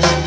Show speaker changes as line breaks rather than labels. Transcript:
gracias.